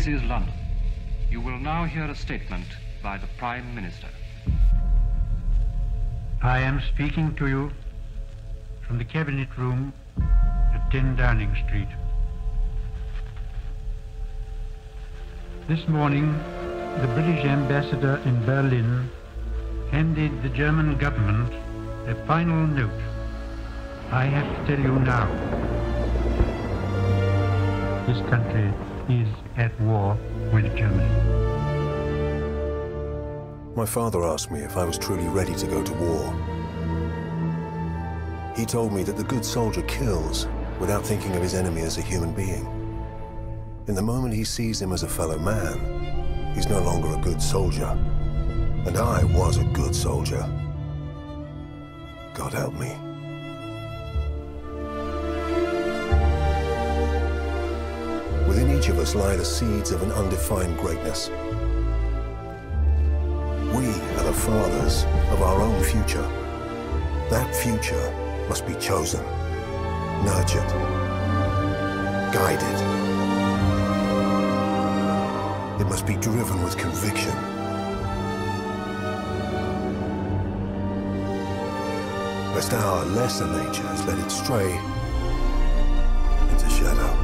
This is London. You will now hear a statement by the Prime Minister. I am speaking to you from the Cabinet Room at 10 Downing Street. This morning, the British ambassador in Berlin handed the German government a final note. I have to tell you now. This country is at war with Germany. My father asked me if I was truly ready to go to war. He told me that the good soldier kills without thinking of his enemy as a human being. In the moment he sees him as a fellow man, he's no longer a good soldier. And I was a good soldier. God help me. Each of us lie the seeds of an undefined greatness. We are the fathers of our own future. That future must be chosen, nurtured, guided. It must be driven with conviction. Lest our lesser natures let it stray into shadow.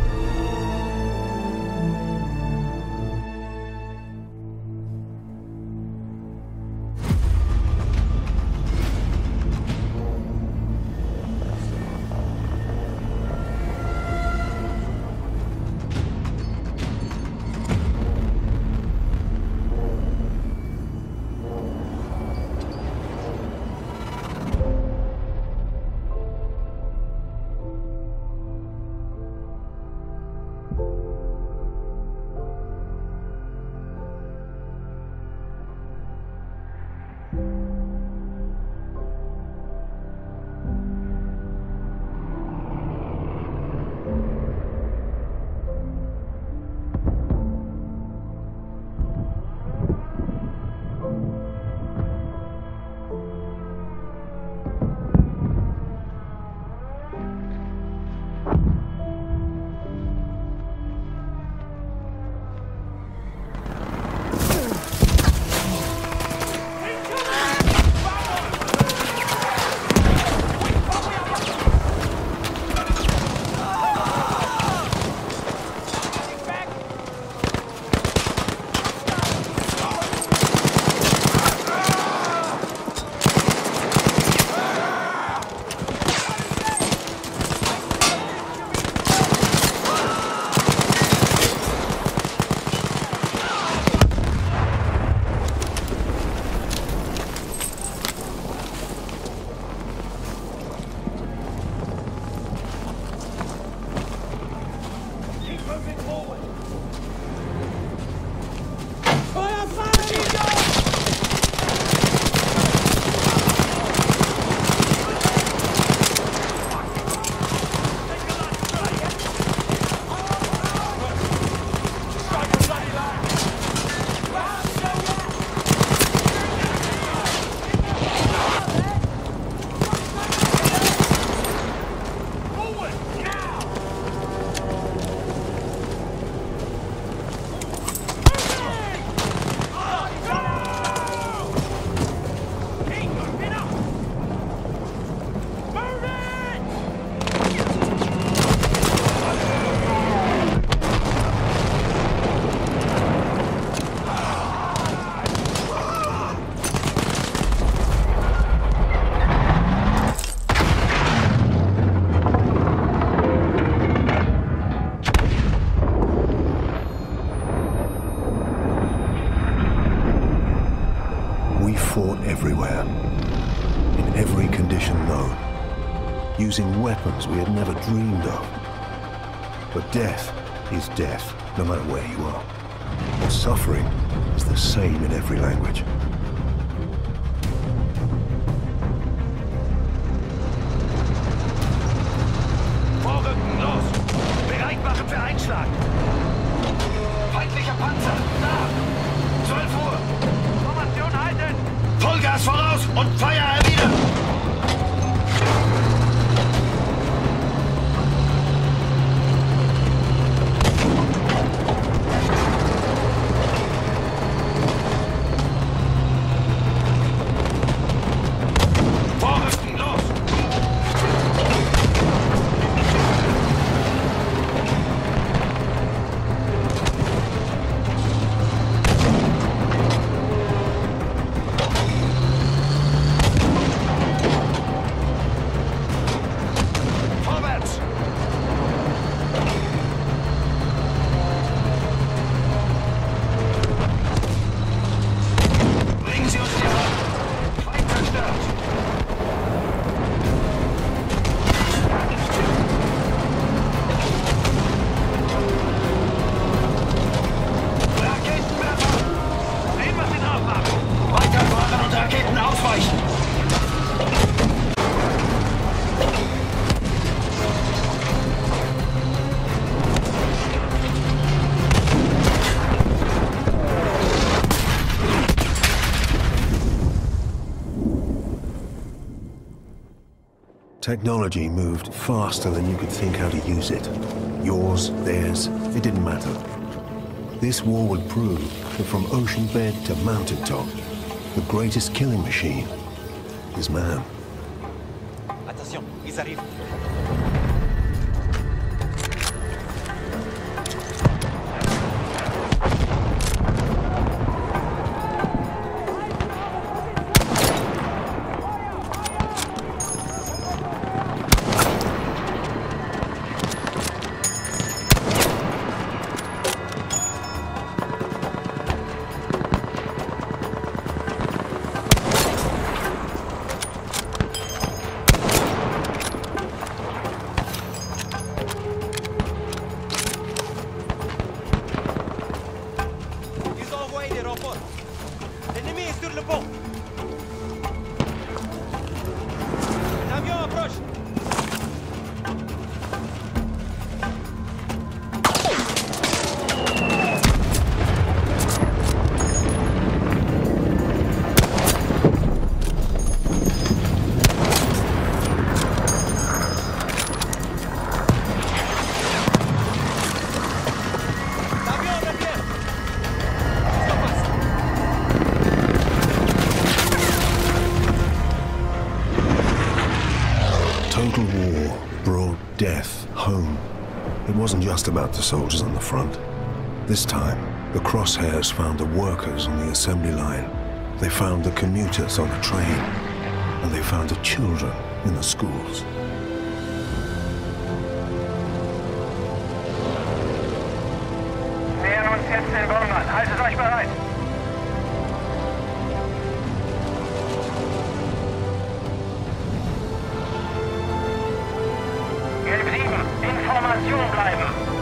Using weapons we had never dreamed of. But death is death, no matter where you are. And suffering is the same in every language. Technology moved faster than you could think how to use it. Yours, theirs, it didn't matter. This war would prove that from ocean bed to mountaintop, the greatest killing machine is man. Attention, ils arrivent. It wasn't just about the soldiers on the front. This time, the crosshairs found the workers on the assembly line. They found the commuters on the train. And they found the children in the schools. Nähern uns jetzt den Haltet euch bereit. Bleiben.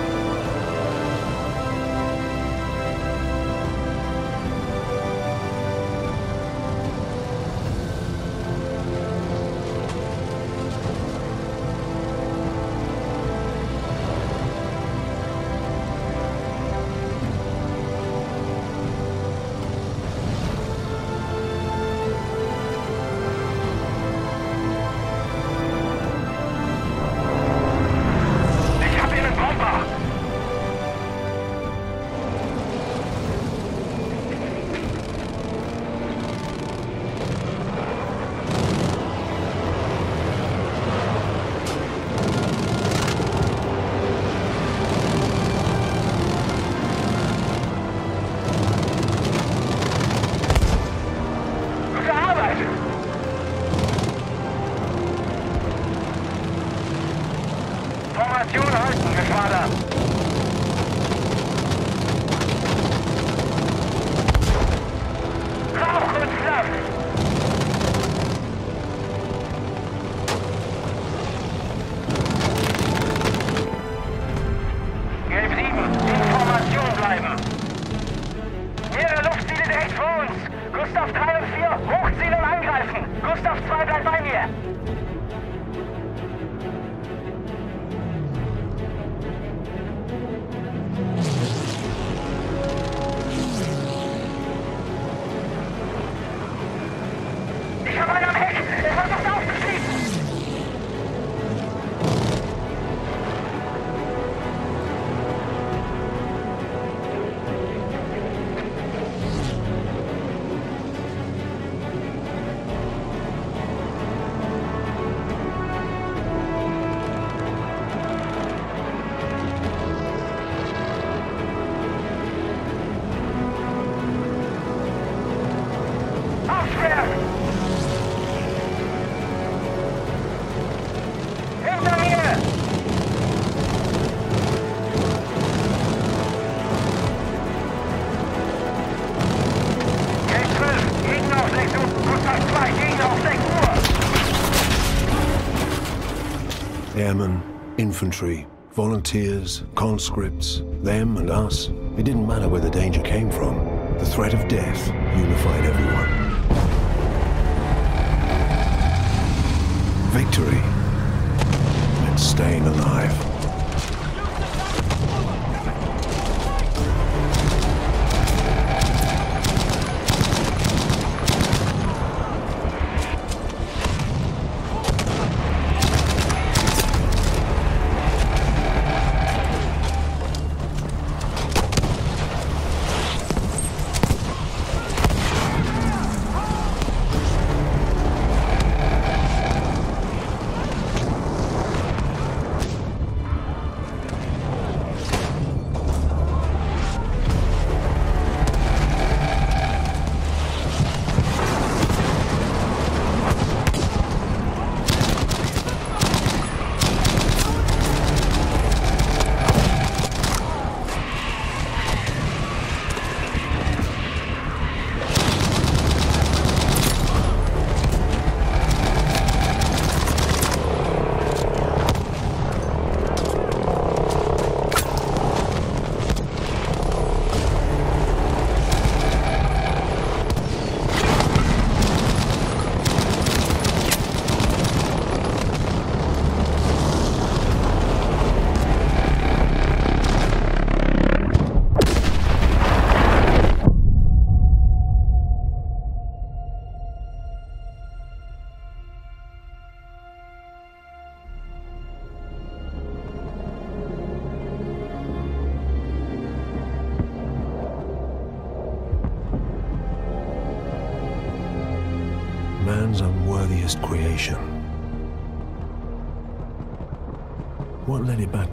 了 infantry, volunteers, conscripts, them and us. It didn't matter where the danger came from. The threat of death unified everyone. Victory meant staying alive.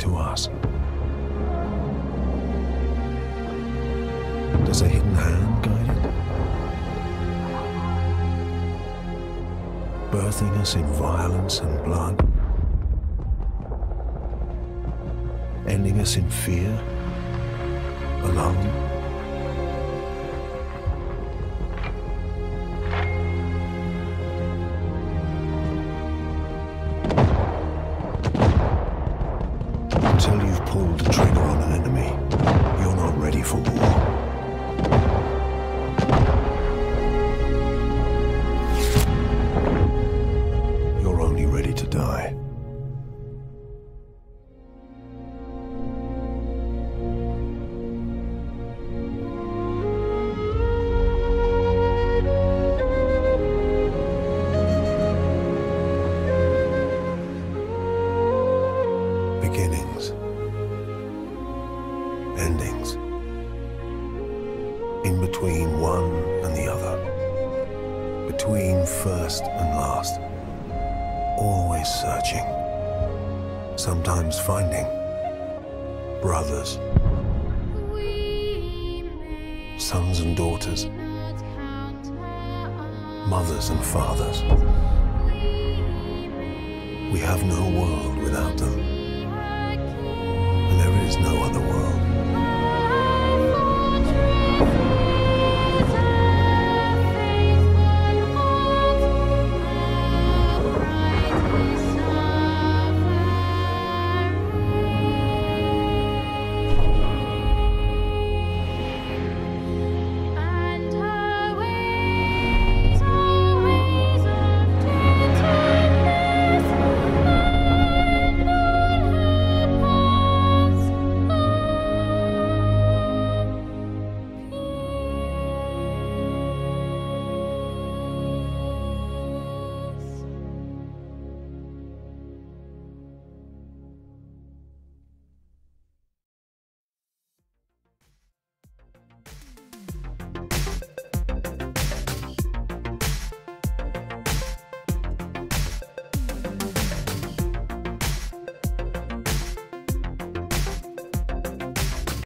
To us? Does a hidden hand guide it? Birthing us in violence and blood? Ending us in fear? Alone? Endings. In between one and the other. Between first and last. Always searching. Sometimes finding. Brothers. Sons and daughters. Mothers and fathers. We have no world without them. And there is no other world.